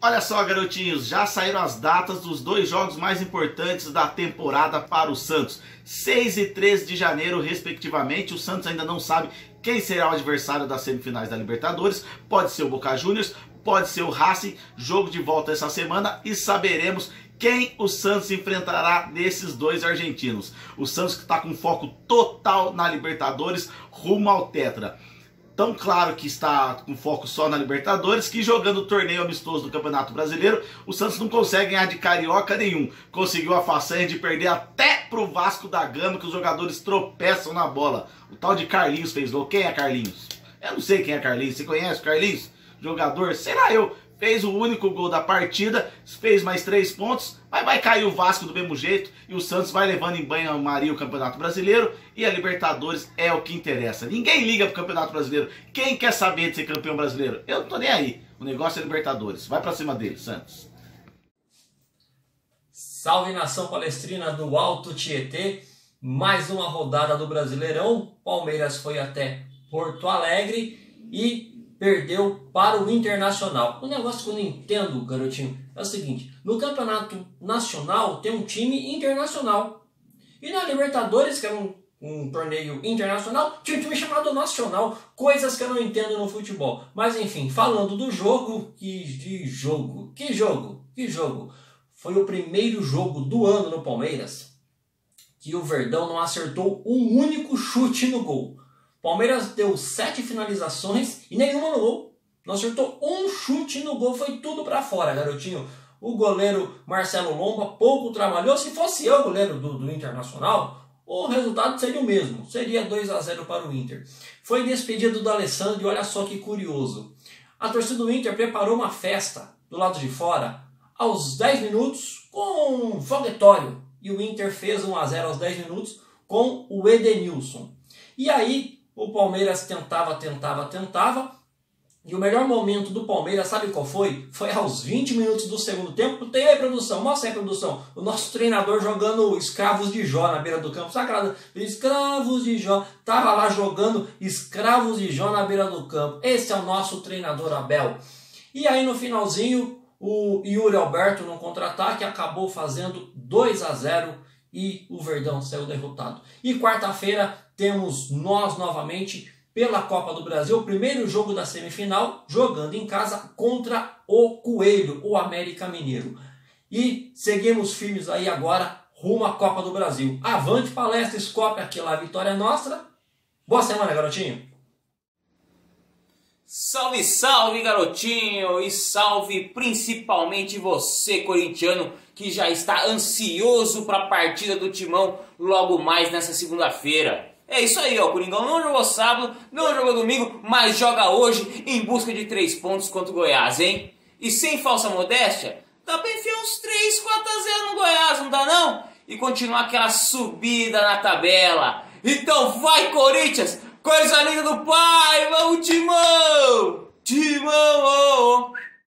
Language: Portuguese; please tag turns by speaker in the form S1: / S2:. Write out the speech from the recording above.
S1: Olha só, garotinhos, já saíram as datas dos dois jogos mais importantes da temporada para o Santos. 6 e 13 de janeiro, respectivamente. O Santos ainda não sabe quem será o adversário das semifinais da Libertadores. Pode ser o Boca Juniors, pode ser o Racing. Jogo de volta essa semana e saberemos quem o Santos enfrentará desses dois argentinos. O Santos que está com foco total na Libertadores, rumo ao Tetra tão claro que está com foco só na Libertadores, que jogando o torneio amistoso do Campeonato Brasileiro, o Santos não consegue ganhar de carioca nenhum. Conseguiu a façanha de perder até pro Vasco da Gama, que os jogadores tropeçam na bola. O tal de Carlinhos fez gol. Quem é Carlinhos? Eu não sei quem é Carlinhos. Você conhece Carlinhos? Jogador? Sei lá eu fez o único gol da partida, fez mais três pontos, mas vai cair o Vasco do mesmo jeito e o Santos vai levando em banho-maria o Campeonato Brasileiro e a Libertadores é o que interessa. Ninguém liga pro Campeonato Brasileiro. Quem quer saber de ser campeão brasileiro? Eu não tô nem aí. O negócio é Libertadores. Vai para cima dele, Santos.
S2: Salve nação palestrina do Alto Tietê. Mais uma rodada do Brasileirão. Palmeiras foi até Porto Alegre e perdeu para o Internacional. O negócio que eu não entendo, garotinho, é o seguinte: no campeonato nacional tem um time internacional. E na Libertadores, que é um, um torneio internacional, tinha um time chamado Nacional. Coisas que eu não entendo no futebol. Mas enfim, falando do jogo, que, que jogo, que jogo, que jogo. Foi o primeiro jogo do ano no Palmeiras que o Verdão não acertou um único chute no gol. Palmeiras deu sete finalizações e nenhuma no gol. Não acertou um chute no gol, foi tudo para fora, garotinho. O goleiro Marcelo Lomba pouco trabalhou. Se fosse eu, goleiro do, do Internacional, o resultado seria o mesmo. Seria 2 a 0 para o Inter. Foi despedido do Alessandro e olha só que curioso. A torcida do Inter preparou uma festa do lado de fora aos 10 minutos com um foguetório. E o Inter fez 1 a 0 aos 10 minutos com o Edenilson. E aí o Palmeiras tentava, tentava, tentava. E o melhor momento do Palmeiras, sabe qual foi? Foi aos 20 minutos do segundo tempo. Tem aí, produção, mostra aí, produção. O nosso treinador jogando escravos de Jó na beira do campo. Sagrado, escravos de Jó. Tava lá jogando escravos de Jó na beira do campo. Esse é o nosso treinador Abel. E aí no finalzinho, o Yuri Alberto no contra-ataque acabou fazendo 2 a 0 e o Verdão saiu derrotado. E quarta-feira temos nós novamente pela Copa do Brasil, primeiro jogo da semifinal, jogando em casa contra o Coelho, o América Mineiro. E seguimos firmes aí agora rumo à Copa do Brasil. Avante palestra, Scopia, aquela vitória nossa. Boa semana, garotinho.
S3: Salve, salve, garotinho! E salve principalmente você, corintiano, que já está ansioso para a partida do Timão logo mais nessa segunda-feira. É isso aí, ó. O Coringão não jogou sábado, não jogou domingo, mas joga hoje em busca de três pontos contra o Goiás, hein? E sem falsa modéstia, dá pra enfiar uns 3, 4 a 0 no Goiás, não dá não? E continuar aquela subida na tabela. Então vai, Corinthians! Coisa linda do pai! Vamos, Timão! Timão!